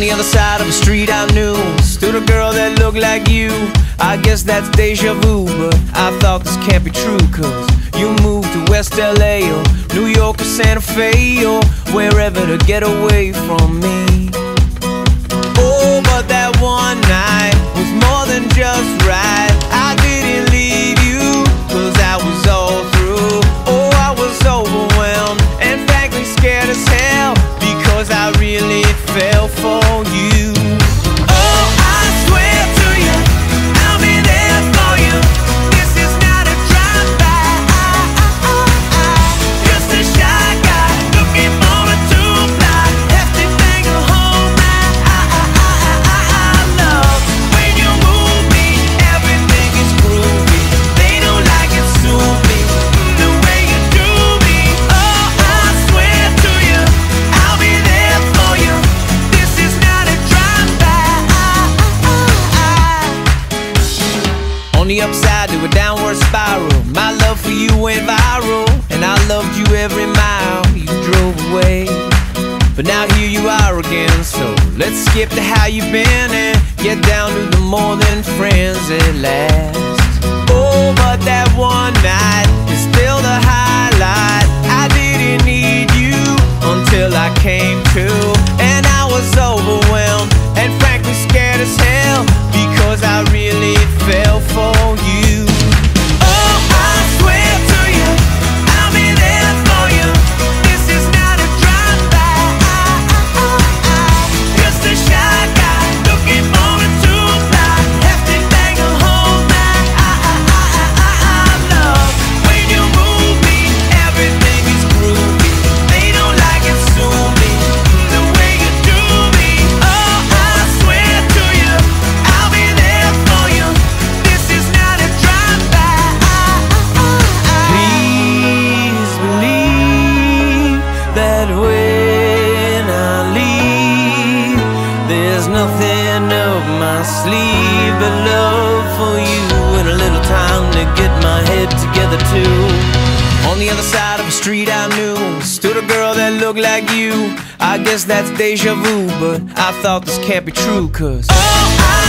On the other side of the street I knew. Stood a girl that looked like you. I guess that's deja vu But I thought this can't be true Cause you moved to West LA Or New York or Santa Fe Or wherever to get away from me. Oh, but that one night Was more than just right the upside to a downward spiral. My love for you went viral And I loved you every mile you drove away. But now here you are again So let's skip to how you've been And get down to the more than friends at last. Oh, but that one night sleeve but love for you and a little time to get my head together too. On the other side of the street I knew stood a girl that looked like you. I guess that's deja vu, but I thought this can't be true, cause oh, I